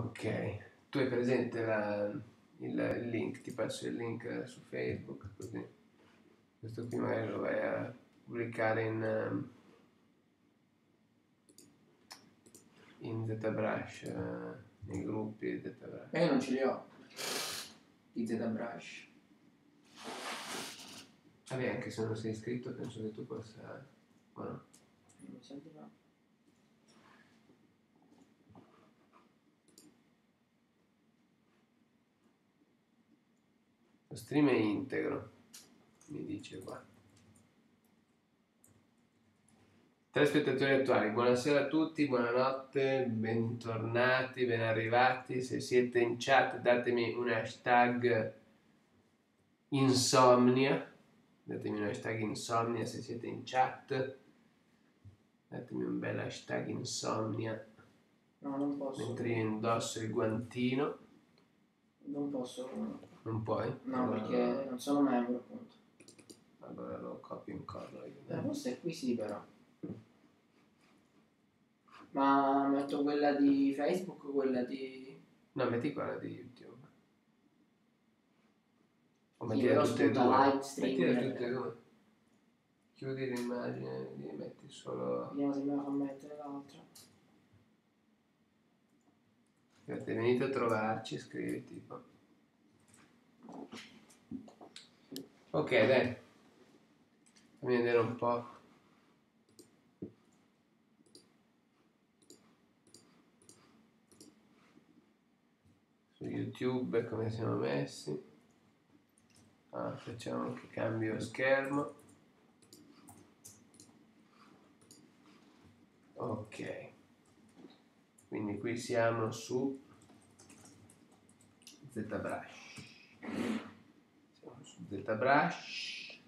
Ok, tu hai presente la, il, il link, ti passo il link su Facebook, così questo qui magari lo vai a pubblicare in, ehm, in ZBrush, eh, nei gruppi di ZBrush. Io non ce li ho. Di ZBrush. Vabbè, anche se non sei iscritto penso che tu possa... o no? Non mi senti Lo stream è integro, mi dice qua. Tre spettatori attuali, buonasera a tutti, buonanotte, bentornati, ben arrivati. Se siete in chat datemi un hashtag insomnia, datemi un hashtag insomnia se siete in chat. Datemi un bel hashtag insomnia No, non posso. mentre io indosso il guantino. Non posso. Non puoi? No, Allora- perché non sono membro, appunto. Allora lo copio e incollo io. Posta è qui sì, però. Ma metto quella di Facebook o quella di... No, metti quella di YouTube. O Sì, mettile però tutte e due. live stream. Tutte e due. Chiudi l'immagine e metti solo... Vediamo se me la fa mettere l'altra. Venite a trovarci, scrivi tipo. Ok, dai. Fammi vedere un po'. Su YouTube come siamo messi. Ah, facciamo anche cambio schermo. Ok. Quindi qui siamo su ZBrush. Siamo su ZBrush.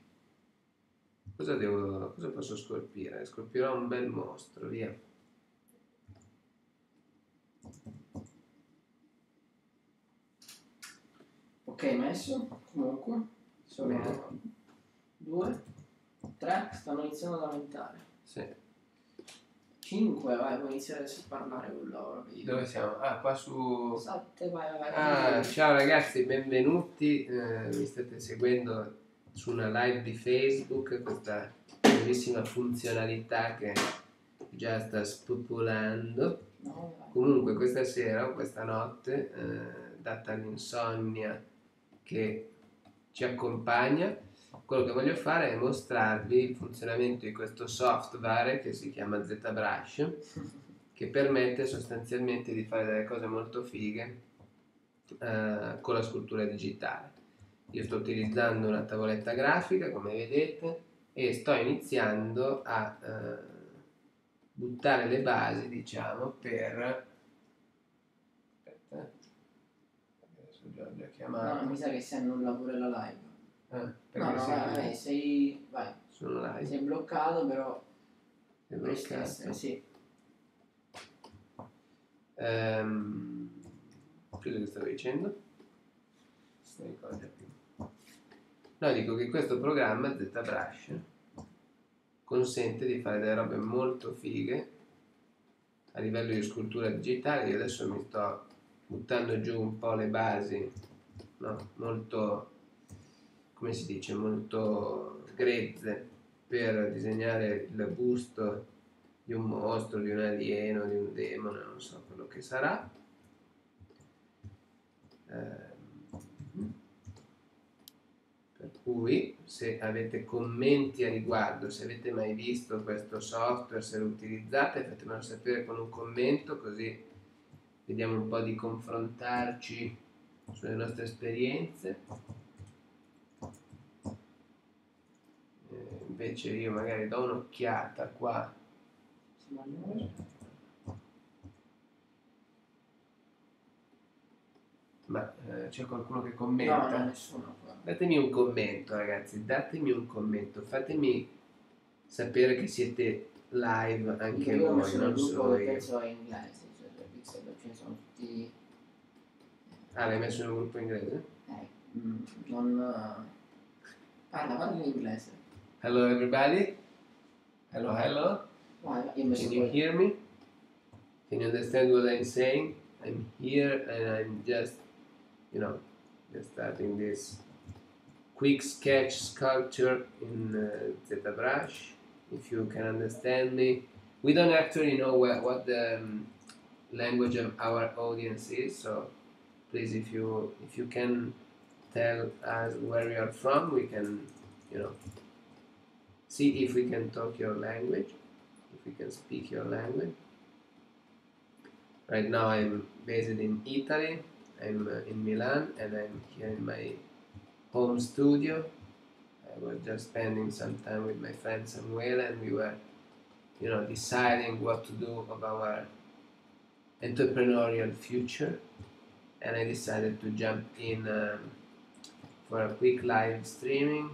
Cosa devo, cosa posso scolpire? Scolpirò un bel mostro, via. Ok, messo. Comunque. Sono Bene. due. Tre. Stanno iniziando ad aumentare. Sì. Cinque, vai, puoi iniziare a parlare con loro. Dove siamo? Ah, qua su... Sette, vai, vai. Ah, ciao ragazzi, benvenuti. Eh, mi state seguendo su una live di Facebook, questa bellissima funzionalità che già sta spopolando. No. Comunque questa sera o questa notte, eh, data l'insonnia che ci accompagna, quello che voglio fare è mostrarvi il funzionamento di questo software che si chiama ZBrush, che permette sostanzialmente di fare delle cose molto fighe eh, con la scultura digitale. Io sto utilizzando una tavoletta grafica, come vedete, e sto iniziando a eh, buttare le basi, diciamo, per... Aspetta, eh. adesso Giorgio ha No, chiamato. mi sa che si annulla pure la live. Perché No, no, sei, vai, vai, sei, vai, sono live, sei bloccato, però sei bloccato. essere, sì. Ehm, cosa che stavo dicendo? Mi ricordo più. No, dico che questo programma ZBrush consente di fare delle robe molto fighe a livello di scultura digitale. Io adesso mi sto buttando giù un po' le basi, no? molto, come si dice, molto grezze per disegnare il busto di un mostro, di un alieno, di un demone, non so quello che sarà. Ehm, per cui se avete commenti a riguardo, se avete mai visto questo software, se lo utilizzate, fatemelo sapere con un commento così vediamo un po' di confrontarci sulle nostre esperienze. Eh, invece io magari do un'occhiata qua. Ma eh, c'è qualcuno che commenta? no, nessuno qua. Datemi un commento, ragazzi, datemi un commento, fatemi sapere che siete live anche Io voi, non solo io. penso è inglese, cioè per Pixel, ce ne sono tutti... Ah, l'hai messo in un gruppo inglese? Eh, mm, non... eh, Parla, parla in inglese. Hello everybody. Hello, hello. Vai, vai, io ho messo Can you hear me? Can you understand what I'm saying? I'm here and I'm just, you know, just starting this quick sketch sculpture in uh, ZBrush. If you can understand me, we don't actually know what, what the um, language of our audience is, so please, if you if you can tell us where you are from, we can, you know, see if we can talk your language, if we can speak your language. Right now I'm based in Italy, I'm uh, in Milan and I'm here in my home studio. I was just spending some time with my friend Samuel and we were, you know, deciding what to do of our entrepreneurial future and I decided to jump in um, for a quick live streaming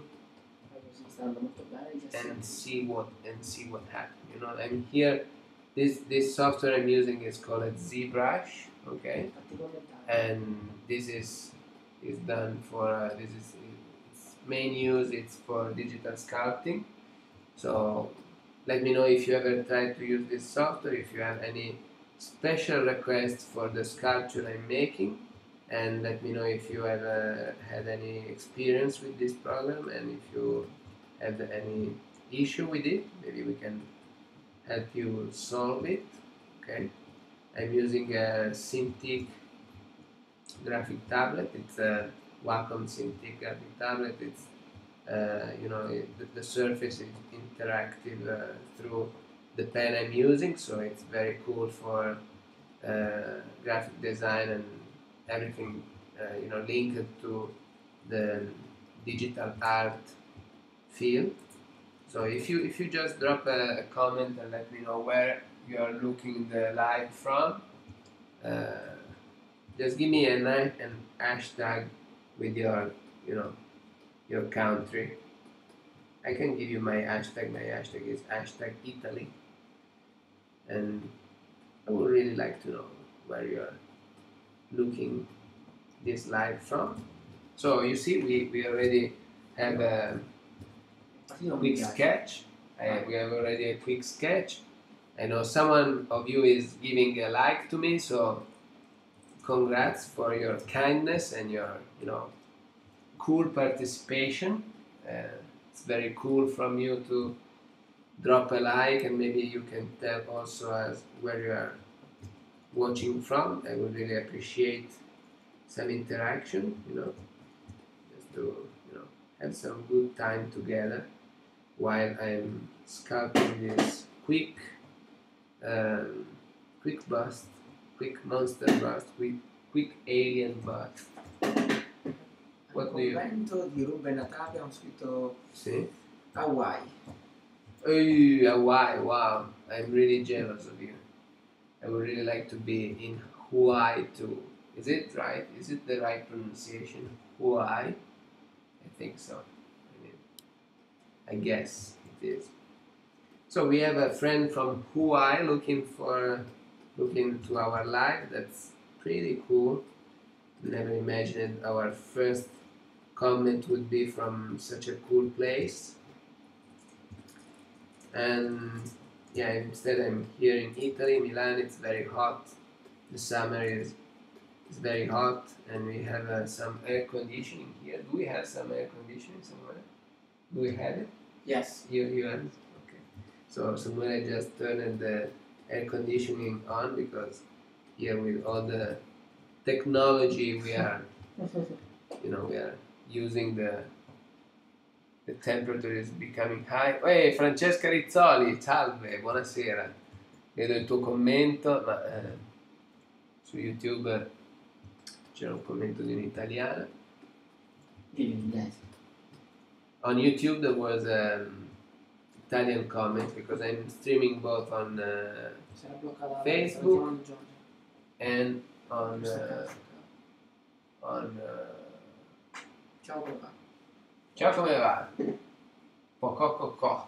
and see what and see what happened. You know, I'm here this this software I'm using is called ZBrush, okay, and this is is done for uh, this is its main use. It's for digital sculpting. So let me know if you ever tried to use this software. If you have any special requests for the sculpture I'm making, and let me know if you ever had any experience with this program and if you have any issue with it. Maybe we can help you solve it. Okay. I'm using a Cintiq graphic tablet. It's a Wacom Cintiq graphic tablet. It's uh, you know it, the, surface is interactive uh, through the pen I'm using so it's very cool for uh, graphic design and everything uh, you know linked to the digital art field so if you if you just drop a, a comment and let me know where you are looking the live from, uh, just give me a name and hashtag with your you know your country. I can give you my hashtag. My hashtag is hashtag Italy, and I would really like to know where you are looking this live from. So you see, we, we already have a quick sketch. We have already a quick sketch. I know someone of you is giving a like to me, so congrats for your kindness and your, you know, cool participation. Uh, it's very cool from you to drop a like and maybe you can tell also as where you are watching from. I would really appreciate some interaction, you know, just to, you know, have some good time together while I'm sculpting this quick um, quick bust, quick monster bust, quick, quick alien bust. What do you... di Ruben Natale ho scritto sì. Hawaii. Oh, Hawaii, wow. I'm really jealous of you. I would really like to be in Hawaii too. Is it right? Is it the right pronunciation? Hawaii? I think so. I guess it is. So we have a friend from Hawaii looking for looking to our live. That's pretty cool. Never imagined our first comment would be from such a cool place. And yeah, instead I'm here in Italy, Milan. It's very hot. The summer is is very hot, and we have uh, some air conditioning here. Do we have some air conditioning somewhere? Do we have it? Yes. You you have okay. So somewhere I just turned the air conditioning on because here with all the technology we are you know we are using the the temperature is becoming high. Ehi Francesca Rizzoli, salve, buonasera. Vedo il tuo commento, ma eh, su YouTube c'era un commento di un'italiana. In inglese on YouTube there was an um, Italian comment because I'm streaming both on uh, Facebook and on uh, on uh, Ciao come va? Ciao come va? Poco co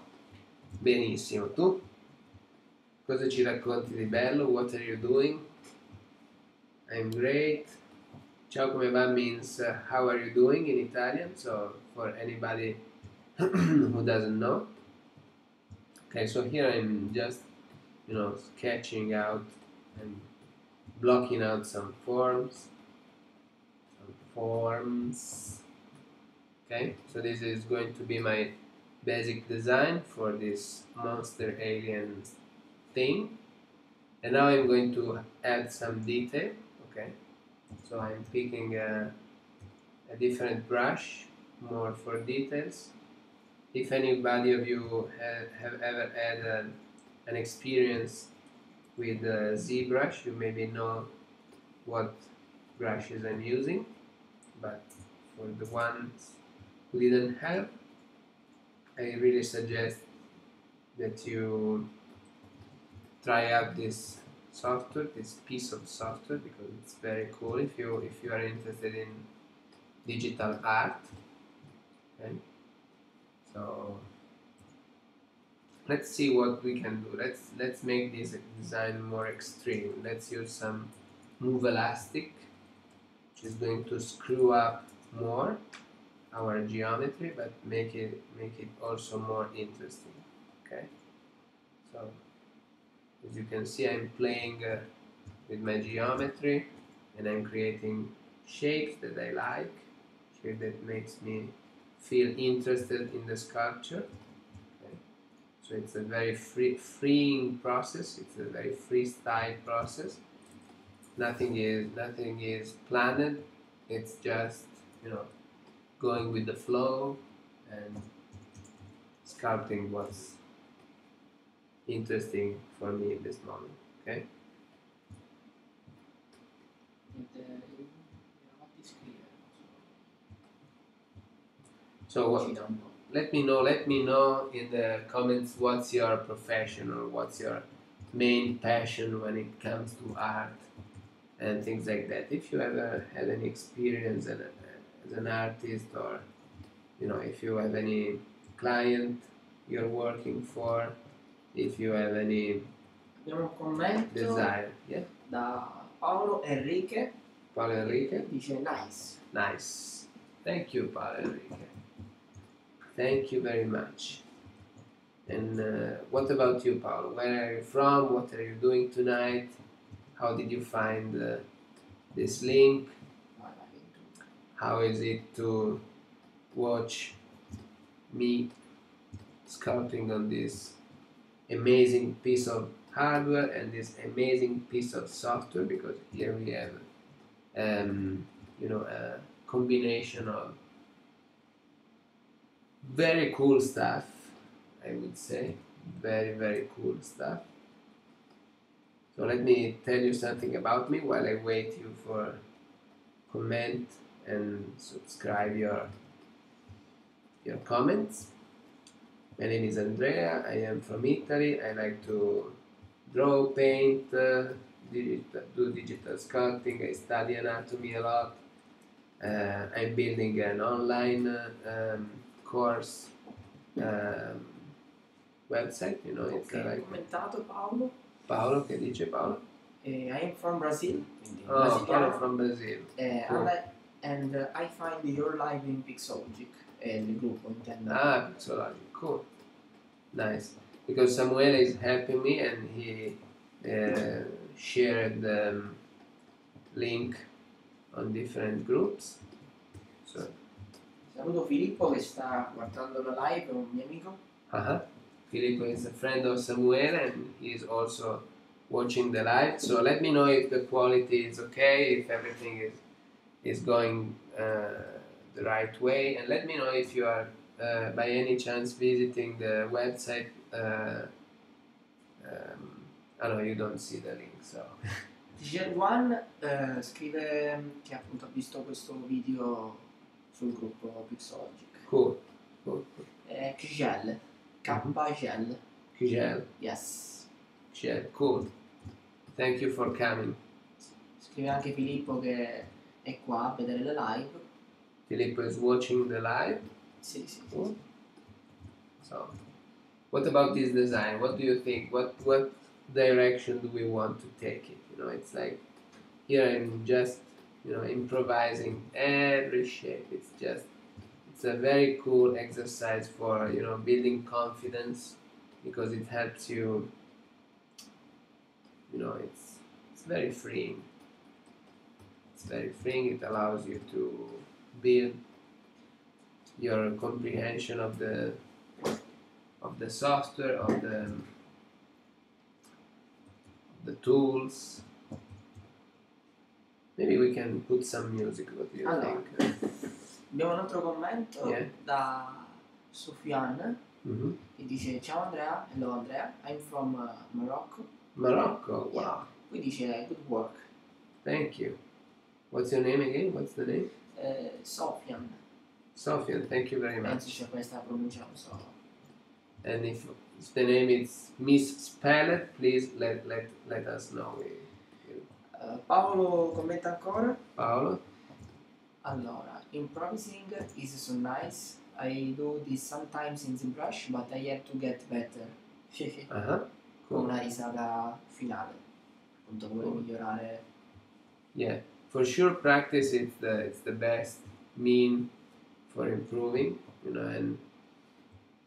Benissimo, tu? Cosa ci racconti di bello? What are you doing? I'm great. Ciao come va means uh, how are you doing in Italian, so for anybody who doesn't know. Okay, so here I'm just, you know, sketching out and blocking out some forms. Some forms. Okay, so this is going to be my basic design for this monster alien thing. And now I'm going to add some detail. Okay, so I'm picking a, a different brush more for details. If anybody of you ha have ever had an, an experience with a ZBrush, you maybe know what brushes I'm using, but for the ones who didn't have, I really suggest that you try out this software, this piece of software, because it's very cool if you if you are interested in digital art. Okay, so let's see what we can do. Let's let's make this design more extreme. Let's use some move elastic, which is going to screw up more our geometry, but make it make it also more interesting. Okay, so as you can see, I'm playing uh, with my geometry, and I'm creating shapes that I like, shape that makes me feel interested in the sculpture. Okay. So it's a very free, freeing process. It's a very freestyle process. Nothing is nothing is planned. It's just you know going with the flow and sculpting what's interesting for me in this moment. Okay. So what, let me know let me know in the comments what's your profession or what's your main passion when it comes to art and things like that if you ever had any experience as an artist or you know if you have any client you're working for if you have any Abbiamo un commento desire yeah da Paolo Enrique Paolo Enrique dice nice. Nice. Thank you, Paolo Enrique. Thank you very much. And uh, what about you, Paolo? Where are you from? What are you doing tonight? How did you find uh, this link? Vai, vai, tu. How is it to watch me sculpting on this amazing piece of hardware and this amazing piece of software? Because here we have, um, you know, a combination of very cool stuff. I would say very very cool stuff. So let me tell you something about me while I wait you for comment and subscribe your your comments. My name is Andrea. I am from Italy. I like to draw, paint, uh, digital, do digital sculpting. I study anatomy a lot. Uh, I'm building an online uh, um, course um, website. You know, it's uh, like commentato Paolo. Paolo. Che dice Paolo? Eh, I am from Brazil, quindi Oh, Paolo from Brazil. Eh, Cool. And uh, I find your live in Pixologic, il gruppo intendo. Ah, Pixologic, cool, nice. Because Samuele is helping me and he uh, shared the um, link on different groups. So, Saluto Filippo che sta guardando la live, è un mio amico. uh-huh. Filippo is a friend of Samuele and he is also watching the live. So let me know if the quality is okay, if everything is is going uh, the right way, and let me know if you are uh, by any chance visiting the website. Uh, um, I know you don't see the link, so Digital One eh, scrive che appunto ha visto questo video sul gruppo Pixologic. cool, cool. cool. È Kjell, K-Jell, Kjell, yes. Kjell, cool. Thank you for coming. Scrive anche Filippo che è qua a vedere le live. Filippo is watching the live. Sì, sì, sì. Cool. Mm. So, what about this design? What do you think? What what direction do we want to take it? You know, it's like here I'm just you know improvising every shape. It's just it's a very cool exercise for you know building confidence because it helps you. You know, it's it's very freeing. It's very freeing. It allows you to build your comprehension of the of the software, of the the tools. Maybe we can put some music. What do you Allora. think? Abbiamo un altro commento Yeah. da Sofiane Mhm. che dice ciao Andrea, hello Andrea, I'm from uh, Morocco. Morocco. Wow. Poi dice good work. Thank you. What's your name again? What's the name? Eh, Sofian, Sofian. Thank you very much. penso c'è questa pronuncia, non so. And if, if the name is misspelled, please let let let us know. Eh, Paolo commenta ancora. Paolo. Allora, improvising is so nice. I do this sometimes in ZBrush, but I have to get better. Uh huh. Con Cool. una risata finale. Appunto vuole Cool. migliorare. Yeah. For sure, practice it's the it's the best mean for improving. You know, and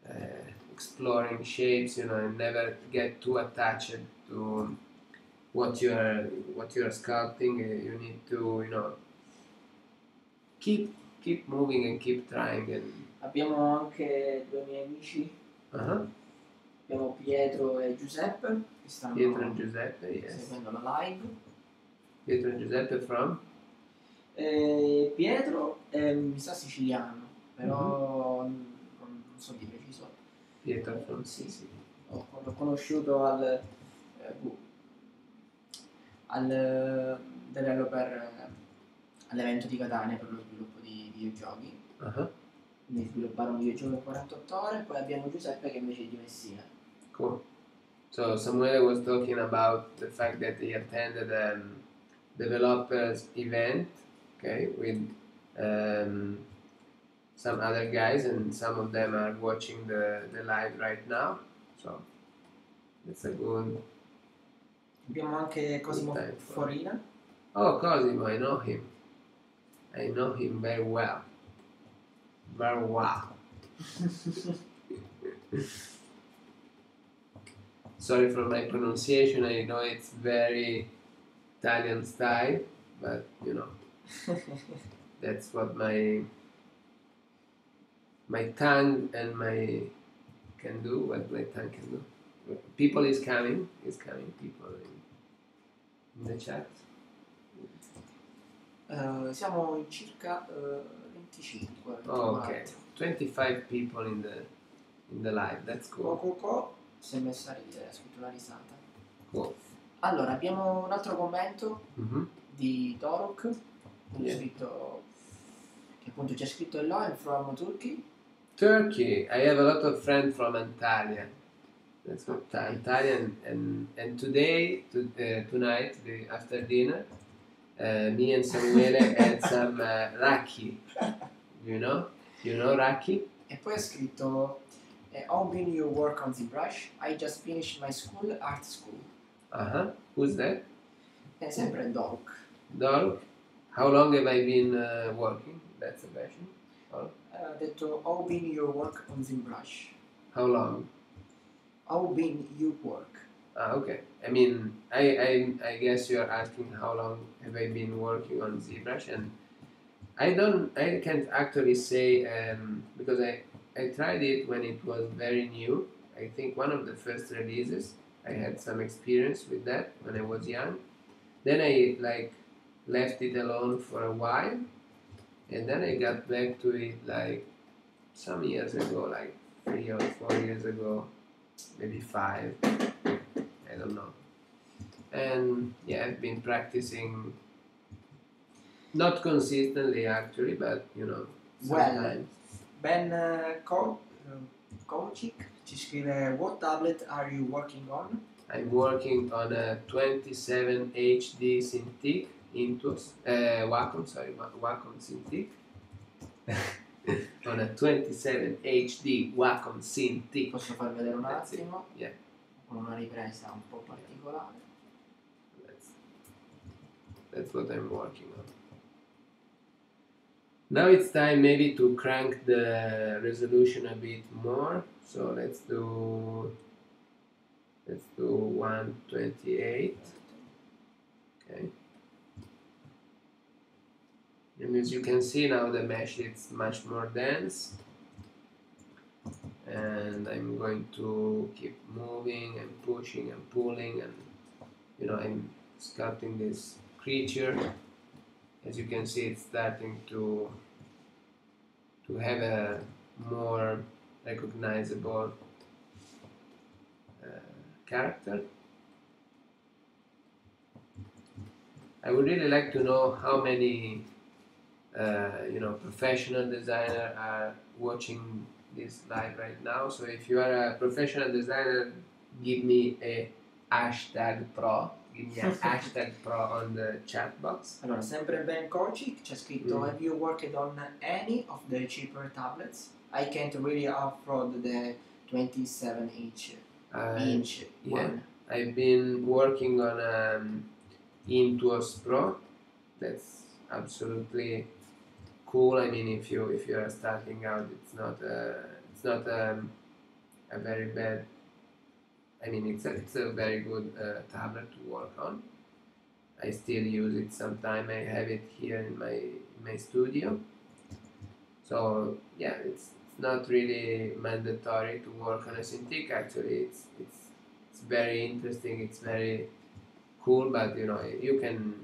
uh, exploring shapes. You know, and never get too attached to what you are what you are sculpting. Uh, You need to you know keep keep moving and keep trying and Abbiamo anche due miei amici, uh-huh. abbiamo Pietro e Giuseppe, che stanno Pietro and Giuseppe, yes. seguendo la live. Pietro and Giuseppe from Eh, Pietro è, mi sa siciliano, però Mhm. non, non so di preciso. Pietro from Sì. Sicily. Ho- L'ho conosciuto al, eh, boh, al eh, developer eh, all'evento di Catania per lo sviluppo di videogiochi. Uh-huh. Quindi sviluppare un videogioco in 48 ore. Poi abbiamo Giuseppe che invece è di Messina. Cool. So Samuele was talking about the fact that he attended um, developers event, okay, with um, some other guys, and some of them are watching the, the live right now. So that's a good. Abbiamo anche Cosimo Forina. Oh, Cosimo, I know him. I know him very well. Very well. Sorry for my pronunciation. I know it's very Italian style, but you know that's what my my tongue and my can do. What my tongue can do. People is coming. Is coming. People in, in the chat. Eh, siamo in circa eh, 25. Oh, okay. 25 people in the in the live. That's cool. Coco si è messa a ridere, ha scritto una risata. Cool. Allora, abbiamo un altro commento hmm di ha Yeah. scritto che appunto c'è scritto Hello, I'm from Turkey. Turkey. I have a lot of friends from Antalya. That's what Antalya, and, and and today, to, uh, tonight, the, after dinner, uh, me and Samuele had some uh, raki. You know, you know raki. E poi ha scritto eh, How been your work on ZBrush? I just finished my school, art school. Uh huh. Who's that? È sempre Doruk. Doruk. How long have I been uh, working? That's the question. Eh, Ha detto How been your work on ZBrush? How long? How been your work? Ah, okay. I mean, I, I, I guess you're asking how long have I been working on ZBrush, and I don't, I can't actually say um, because I, I tried it when it was very new. I think one of the first releases. I had some experience with that when I was young. Then I like left it alone for a while, and then I got back to it like some years ago, like three or four years ago, maybe five. I don't know. And yeah, I've been practicing not consistently actually, but you know, Well. sometimes. Ben eh, Ko- Kochik ci scrive What tablet are you working on? I'm working on a 27 HD Cintiq Intuos, uh, Wacom, sorry, Wa- Wacom Cintiq. on a 27 HD Wacom Cintiq. Posso far vedere un attimo? Yeah. Con una ripresa un po' particolare. That's, that's what I'm working on. Now it's time maybe to crank the resolution a bit more so let's do let's do 128 okay. And as you can see now the mesh is much more dense. And I'm going to keep moving and pushing and pulling and you know I'm sculpting this creature. As you can see it's starting to to have a more recognizable uh, character I would really like to know how many uh, you know professional designer are watching this live right now so if you are a professional designer give me a hashtag pro give me a hashtag pro on the chat box Allora, sempre Ben Kochik c'è scritto Mm. Have you worked on any of the cheaper tablets? I can't really afford the 27 inch I, inch yeah. one. I've been working on um, Intuos Pro. That's absolutely cool. I mean if you if you are starting out it's not a, it's not um, a very bad I mean it's a, it's a very good uh, tablet to work on. I still use it sometime. I have it here in my in my studio. So yeah it's, it's not really mandatory to work on a Cintiq. Actually it's it's it's very interesting it's very cool but you know you can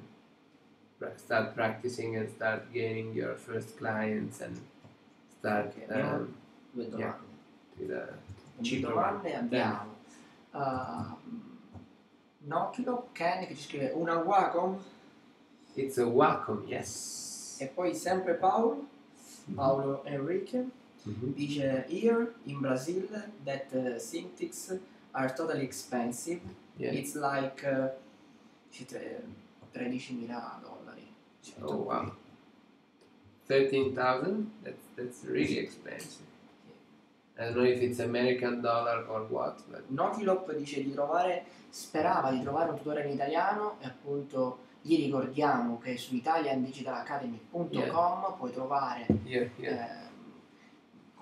start practicing and start gaining your first clients and start Ok, abbiamo um, due domande. yeah. with a cheaper domande abbiamo uh, Nokilo Ken che ci scrive una Wacom? It's a Wacom yes. E poi sempre Paolo? Paolo Enrique Mhm. dice here in Brazil that uh, Cintiqs are totally expensive. Yeah. It's like uh, dice tre- 13.000 dollari. Scritto oh wow. 13,000 that's that's really expensive. I don't know if it's American dollar or what but Nokilop dice di trovare, sperava di trovare un tutorial in italiano e appunto gli ricordiamo che su italiandigitalacademy.com Yeah. puoi trovare yeah yeah. ehm,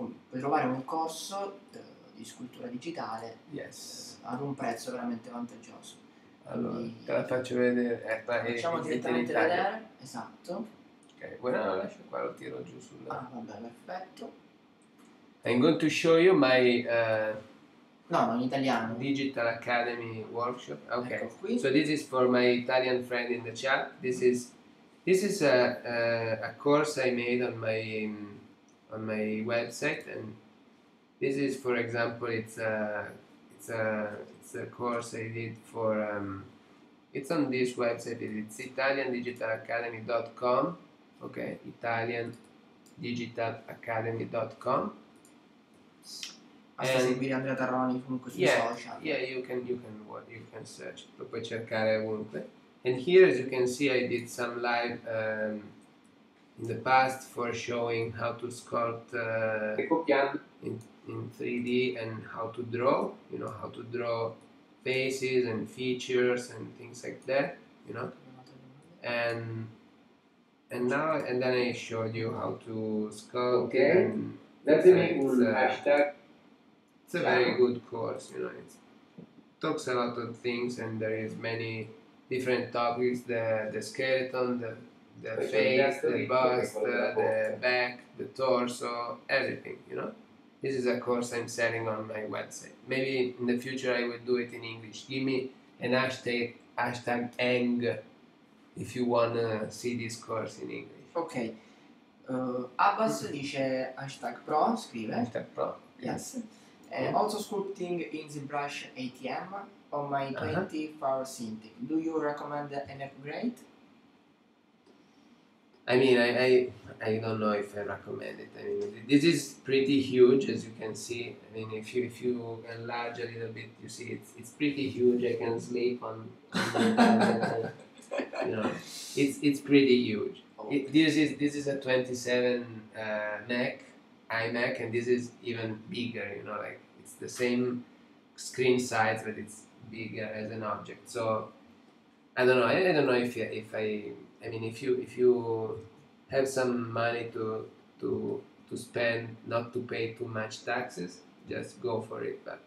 puoi trovare un corso eh, di scultura digitale yes eh, ad un prezzo veramente vantaggioso. allora Quindi- te la faccio vedere eh, è, Facciamo direttamente vedere, esatto. ok guarda lo lascio qua lo tiro giù sulla Ah, vabbè, perfetto. I'm going to show you my uh, No, no, in italiano. Digital Academy workshop. Okay. Ecco qui. So this is for my Italian friend in the chat. This is this is a, a, a course I made on my um, on my website, and this is, for example, it's a it's a it's a course I did for um, it's on this website. It's italiandigitalacademy.com. Okay, italiandigitalacademy.com. And- seguire Andrea Tarroni comunque sui Yeah, social. yeah, you can you can what you can search, lo puoi cercare ovunque. And here, as you can see, I did some live um, in the past for showing how to sculpt uh, in, in 3D and how to draw. You know how to draw faces and features and things like that. You know, and and now and then I showed you how to sculpt. Okay. And Datemi it's, un uh, hashtag. it's a very good course you know it talks a lot of things and there is many different topics the the skeleton the the face the bust di- quello uh, della the back the torso everything you know this is a course i'm selling on my website maybe in the future i will do it in english give me an hashtag hashtag eng if you want to see this course in english Ok. Uh, Abbas Mm-hmm. dice hashtag pro, scrive. hashtag pro Yes. Uh, also sculpting in ZBrush ATM on my Uh-huh. 24 Cintiq. Do you recommend an upgrade? I mean, I, I, I don't know if I recommend it. I mean, this is pretty huge, as you can see. I mean, if you if you enlarge a little bit, you see it's it's pretty huge. I can sleep on, on and, you know, it's it's pretty huge. It, this is this is a 27 uh, Mac iMac, and this is even bigger. You know, like it's the same screen size, but it's bigger as an object. So I don't know. I, I don't know if if I. I mean, if you if you have some money to to to spend, not to pay too much taxes, just go for it. But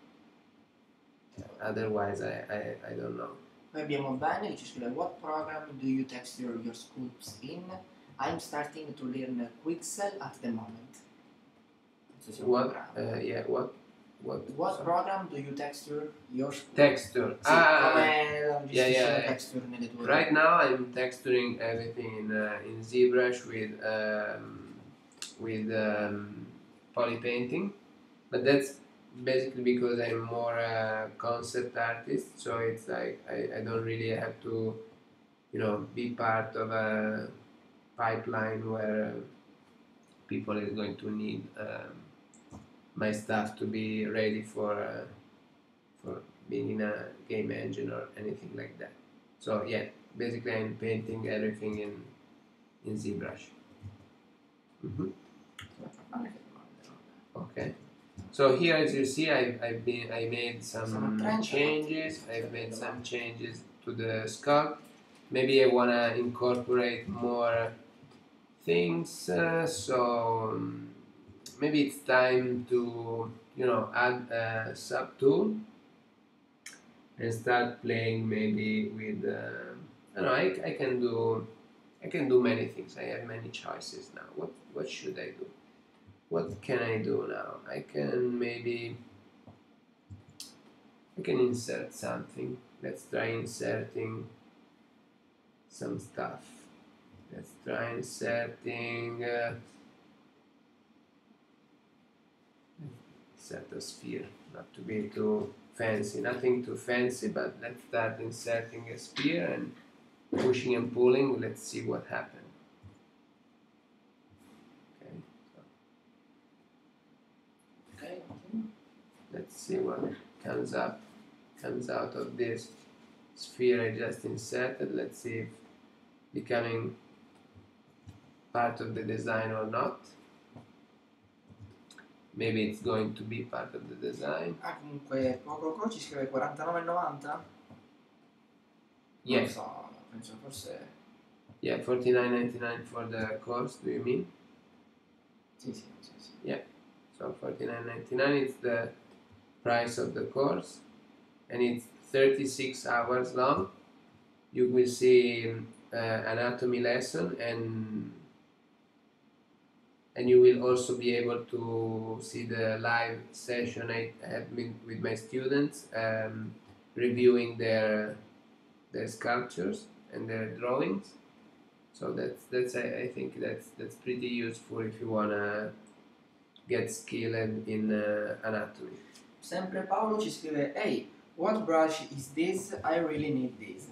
otherwise, I I, I don't know. Poi abbiamo Bene che ci scrive What program do you texture your sculpts in? I'm starting to learn Quixel at the moment. What? Uh, yeah, what? What? What program do you texture your? Texture. Sì, ah, come yeah, yeah, yeah. texture nelle Right now, I'm texturing everything in uh, in ZBrush with um, with um, poly painting, but that's basically because I'm more a concept artist. So it's like I, I don't really have to, you know, be part of a pipeline where uh, people is going to need um, my stuff to be ready for uh, for being in a game engine or anything like that. So yeah, basically I'm painting everything in in ZBrush. Domande, no? Okay. So here, as you see, I I've been I made Sono some changes. I've made some changes to the sculpt. Maybe I wanna incorporate more things. Uh, so um, maybe it's time to you know add a sub and start playing maybe with. Uh, I know. I, I can do. I can do many things. I have many choices now. What what should I do? What can I do now? I can maybe I can insert something. Let's try inserting some stuff. Let's try inserting uh, insert a sphere. Not to be too fancy, nothing too fancy, but let's start inserting a sphere and pushing and pulling. Let's see what happens. Okay, so let's see what comes up comes out of this sphere I just inserted let's see if becoming part of the design or not maybe it's going to be part of the design Ah, comunque Pococo ci scrive 49,90? Yes. Non yeah so, penso forse... yeah 49.99 for the course do you mean Sì, sì, sì, sì. so 49.99 is the price of the course and it's 36 hours long you will see uh, anatomy lesson and and you will also be able to see the live session I had with my students um, reviewing their their sculptures and their drawings so that's that's I, I think that's that's pretty useful if you wanna get skilled in uh, anatomy Sempre Paolo ci scrive hey what brush is this? I really need this.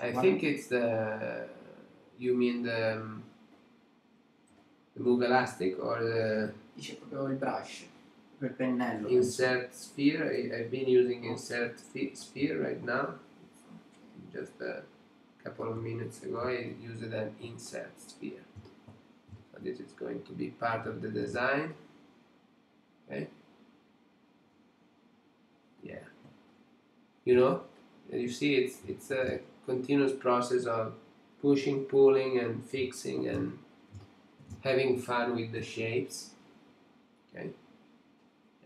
I think it's the you mean the um, the move elastic or the Dice proprio il brush, il pennello. insert sphere. I, I've been using insert sphere right now. Just a couple of minutes ago, I used an insert sphere. So this is going to be part of the design. Okay. Yeah. You know, you see, it's it's a continuous process of pushing, pulling, and fixing, and having fun with the shapes. Okay.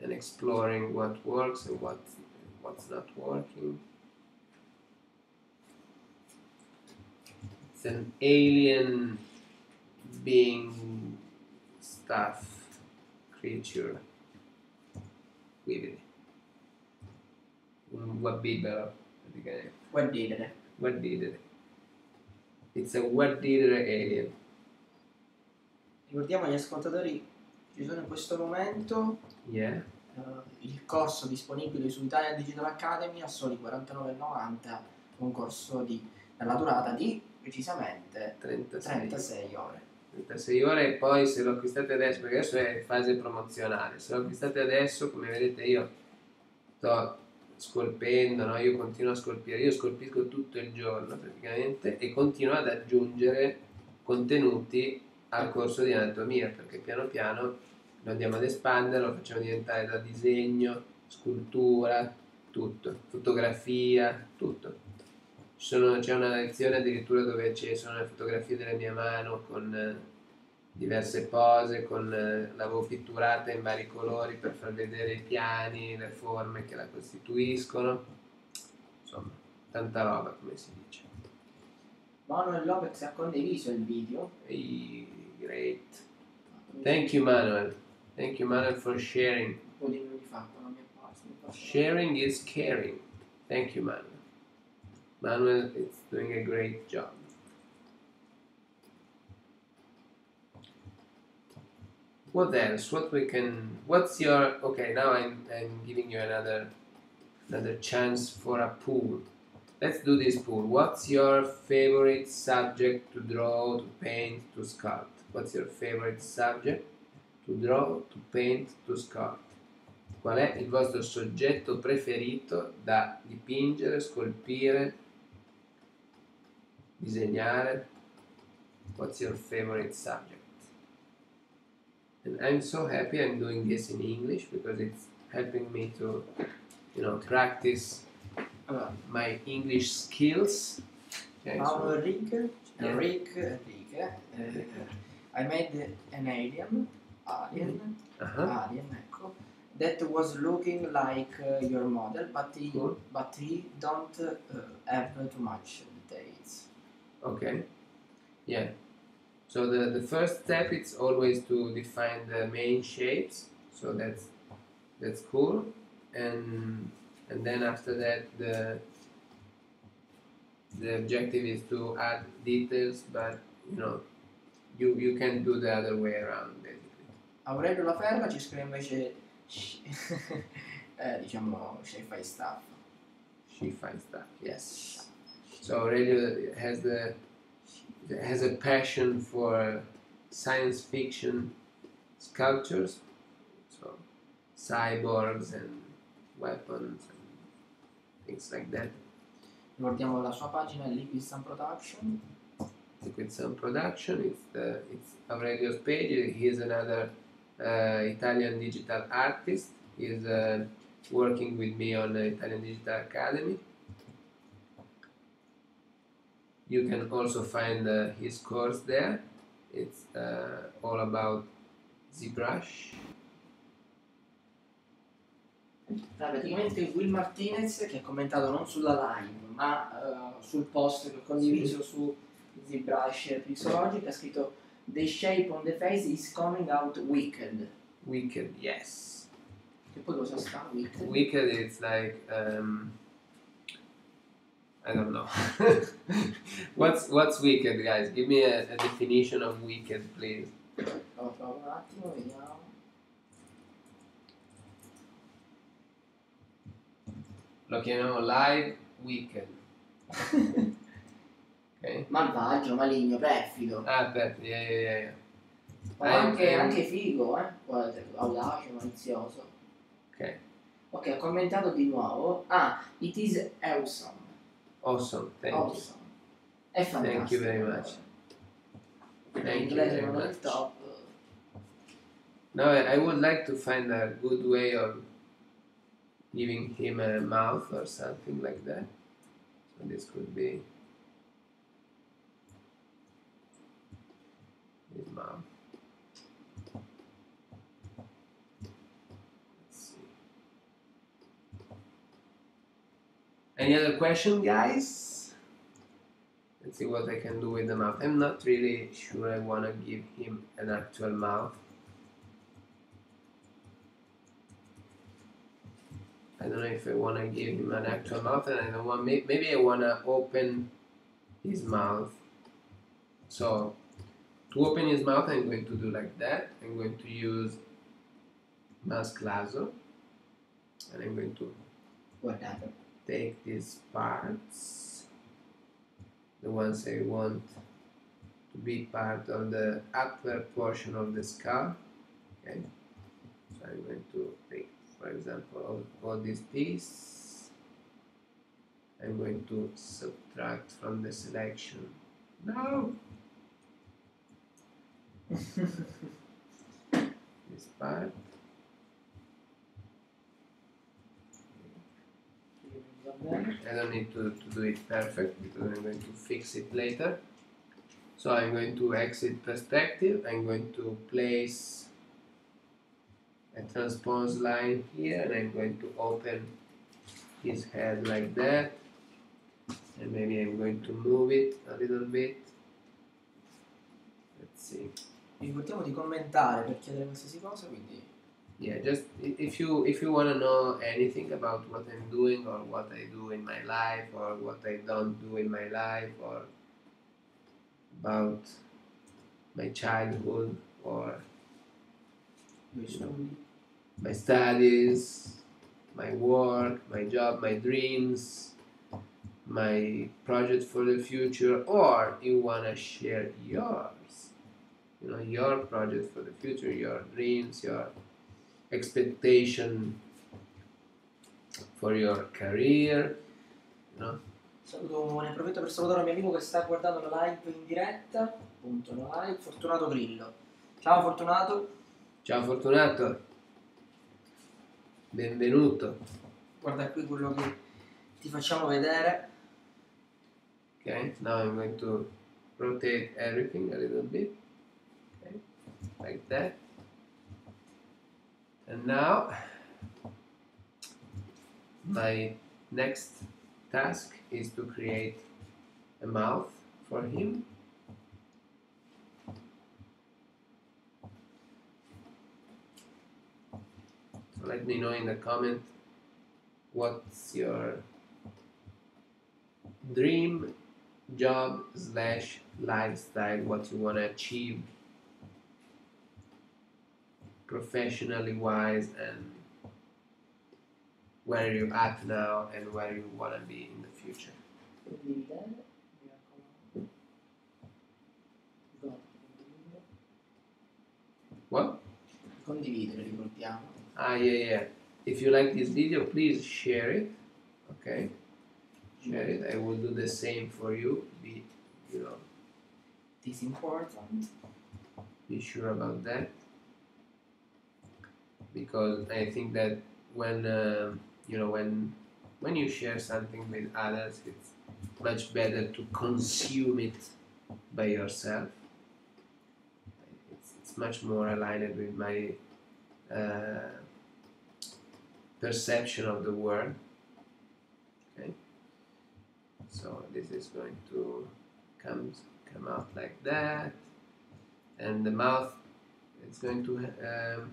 And exploring what works and what what's not working. It's an alien being stuff creature quindi un wabbibero praticamente Vuol dire. what did it it's a what did it alien Ricordiamo agli ascoltatori, ci sono in questo momento yeah eh, il corso disponibile su Italia Digital Academy a soli 49,90, un corso di, dalla durata di precisamente 36 36 ore. 36 ore e poi se lo acquistate adesso perché adesso è fase promozionale se lo acquistate adesso come vedete io sto scolpendo no? io continuo a scolpire io scolpisco tutto il giorno praticamente e continuo ad aggiungere contenuti al corso di anatomia perché piano piano lo andiamo ad espandere lo facciamo diventare da disegno scultura tutto fotografia tutto c'è una lezione addirittura dove ci sono le fotografie della mia mano con eh, diverse pose, con eh, l'avevo pitturata in vari colori per far vedere i piani, le forme che la costituiscono. Insomma, tanta roba come si dice. Manuel Lopez ha condiviso il video. Hey, great. Thank you, Manuel. Thank you, Manuel, for sharing. Sharing is caring. Thank you, Manuel. Manuel is doing a great job. What else? What we can? What's your? Okay, now I'm I'm giving you another another chance for a pool. Let's do this pool. What's your favorite subject to draw, to paint, to sculpt? What's your favorite subject to draw, to paint, to sculpt? Qual è il vostro soggetto preferito da dipingere, scolpire, disegnare? What's your favorite subject? And I'm so happy I'm doing this in English because it's helping me to, you know, practice Allora, my English skills. Okay, Paolo so- Enrique. Enrique, Enrique, eh, I made an alien, alien, uh-huh. alien, ecco, that was looking like uh, your model, but he, Cool. but he don't uh, have too much details. Okay. Yeah. So the, the first step is always to define the main shapes. So that's that's cool. And and then after that the the objective is to add details but you know you you can do the other way around basically. Aurelio Laferra ci scrive invece, eh, diciamo, sci-fi stuff. She finds stuff, yes. So Aurelio has the has a passion for science fiction sculptures, so cyborgs and weapons and things like that. Ricordiamo la sua pagina Liquid Sun Production. Liquid Sun Production, it's the it's Aurelio's page. He is another uh, Italian digital artist. He is uh, working with me on the Italian Digital Academy. You can also find uh, his course there. It's uh, all about ZBrush. Ah, praticamente Will Martinez che ha commentato non sulla live ma eh, sul post che ho condiviso su ZBrush Pixologic ha scritto The shape on the face is coming out wicked Wicked, yes. che poi cosa sta wicked? Wicked is like um, I don't know. what's what's wicked, guys? Give me a, a definition of wicked, please. Lo trovo un attimo vediamo Lo chiamiamo live wicked. Malvagio, maligno, perfido Ah, beh, yeah, yeah, yeah, yeah. ma Ah, anche, ehm. anche figo eh? Guardate, audace, malizioso Ok. ok ho commentato di nuovo ah it is awesome Awesome. Thank you. awesome è fantastico Thank you very much. Thank you very much. top Now, I I would like to find a good way of giving him a mouth or something like that. So this could be his mouth. Any other question, guys? Let's see what I can do with the mouth. I'm not really sure I want to give him an actual mouth. I don't know if I want to give him an actual mouth, and I don't want. Maybe I want to open his mouth. So, to open his mouth, I'm going to do like that. I'm going to use mask lasso, and I'm going to guardate take these parts, the ones I want to be part of the upper portion of the skull. Okay, so I'm going to take, for example, all, all this piece. I'm going to subtract from the selection. No, this part. I don't need to, to do it perfect because I'm going to fix it later. So I'm going to exit perspective. I'm going to place a transpose line here and I'm going to open his head like that. and maybe I'm going to move it a little bit. Let's see. Vi ricordiamo di commentare per chiedere qualsiasi cosa, quindi Yeah, just if you if you want to know anything about what I'm doing or what I do in my life or what I don't do in my life or about my childhood or due studi. my studies, my work, my job, my dreams, my project for the future, or you want to share yours, you know, your project for the future, your dreams, your expectation for your career, you know. Saluto, ne approfitto per salutare un mio amico che sta guardando la live in diretta, appunto la live, Fortunato Grillo. Ciao Fortunato, Ciao Fortunato, benvenuto. guarda qui quello che ti facciamo vedere. Okay, now I'm going to rotate everything a little bit. Like that. And now my next task is to create a mouth for him. So let me know in the comment what's your dream job slash lifestyle what you want to achieve professionally wise and where you're at now and where you want to be in the future Condividere, mi raccomando. Ricordo, condividere. what Condividere, ricordiamo. ah yeah yeah if you like this video please share it okay share it i will do the same for you be you know It is important. be sure about that because I think that when uh, you know when when you share something with others, it's much better to consume it by yourself. It's, it's much more aligned with my uh, perception of the world. Okay, so this is going to come come out like that and the mouth is going to um,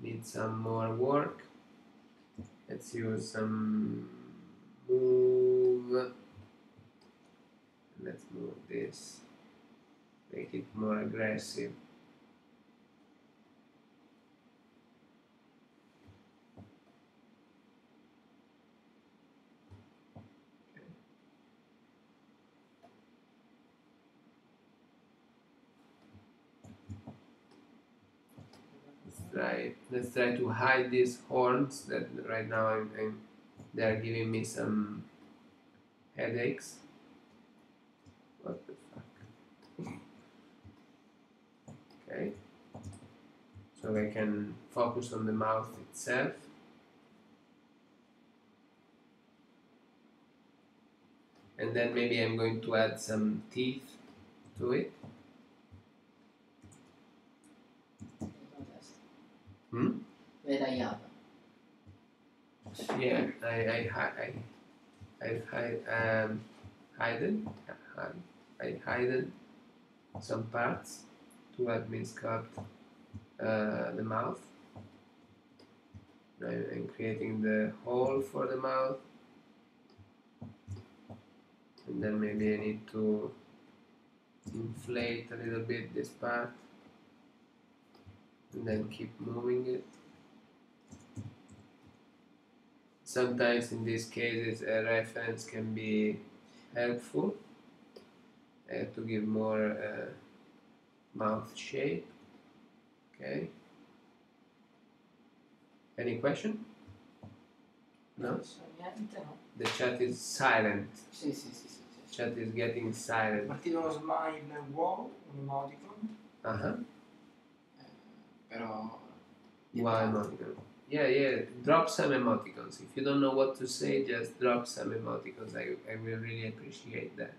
need some more work. Let's use some move. Let's move this. Make it more aggressive. Okay. Let's try. To hide these horns that right now I'm, I'm they are giving me some headaches. What the fuck? Okay. So I can focus on the mouth itself. And then maybe I'm going to add some teeth to it. La testa. Hmm? L'hai tagliata. Yeah, I I hi- I I've um hidden I hidden some parts to sculpt uh, the mouth. I'm creating the hole for the mouth, and then maybe I need to inflate a little bit this part, and then keep moving it. Sometimes in these cases a reference can be helpful uh, to give more uh, mouth shape. Okay. Any question? No? Adesso Niente, no? the chat is silent. Sì, sì, sì, sì. sì. chat is getting silent. Partito uno smile wow, un emoticon, uh-huh. eh, però... why emoticon. Yeah yeah drop some emoticons. If you don't know what to say just drop some emoticons. I, I will really appreciate that.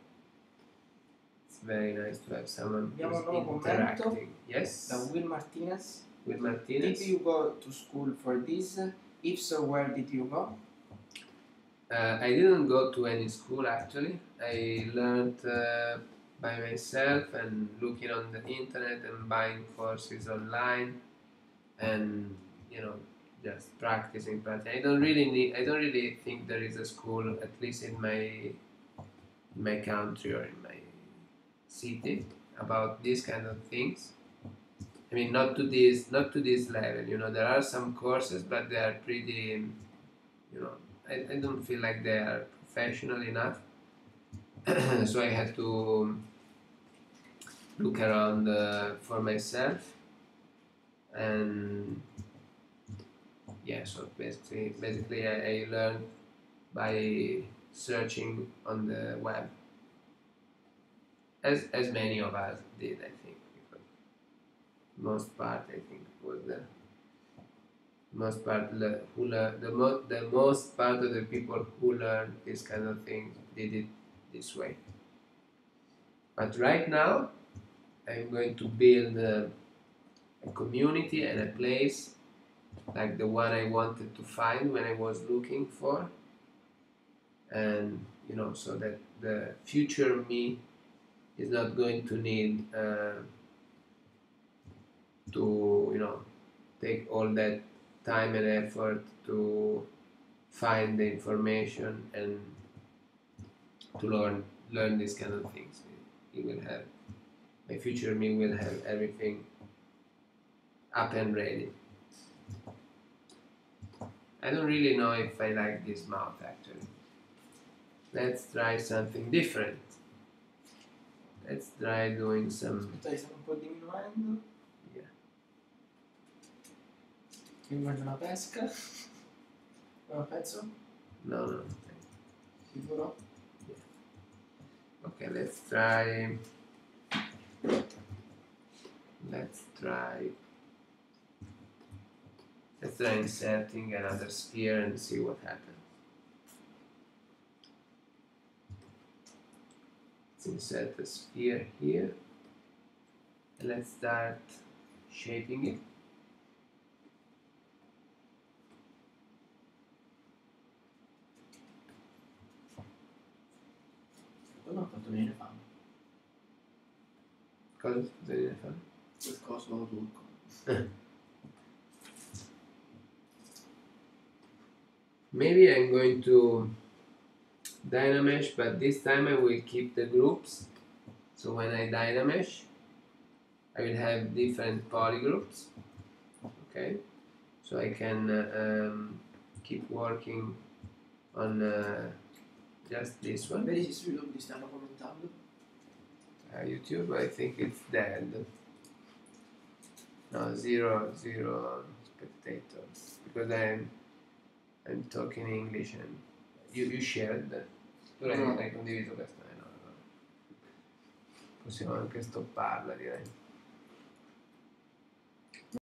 It's very nice to have someone Abbiamo who's un nuovo commento interacting. Yes. Da Will Martinez. with Did you go to school for this? If so, where did you go? uh, I didn't go to any school actually. I learned uh, by myself and looking on the internet and buying courses online and you know just practicing. But I don't really need I don't really think there is a school at least in my in my country or in my city about these kind of things. I mean not to this not to this level you know there are some courses but they are pretty you know I, I don't feel like they are professional enough. So I had to look around uh, for myself and yeah so basically basically I, I learned by searching on the web. As as many of us did I think because most part I think was the most part who learn the, mo- the most part of the people who learn this kind of thing did it this way. But right now I'm going to build a, a community and a place like the one I wanted to find when I was looking for and you know so that the future me is not going to need uh, to you know take all that time and effort to find the information and to learn learn these kind of things. He will have my future me will have everything up and ready. I don't really know if I like this mouth actually. Let's try something different. Let's try doing some Aspetta, un po' diminuendo. Yeah. Io mangio una pesca. Un pezzo? no no. Sicuro? Okay, let's try. Let's try. Let's try inserting another sphere and see what happens. Let's insert a sphere here. And let's start shaping it. Quello ha fatto venire fame. Cosa cosa viene fare? Quel coso turco. Maybe I'm going to Dynamesh, but this time I will keep the groups. So when I Dynamesh, I will have different poly groups Okay, so I can uh, um, keep working on uh, just this one. Vedi se su YouTube ti stanno commentando. Uh, YouTube, I think it's dead. No, zero, zero spectators because I'm I'm talking English and you, you shared. Tu l'hai, No. hai condiviso questo? Eh, no, no. Possiamo anche stopparla direi.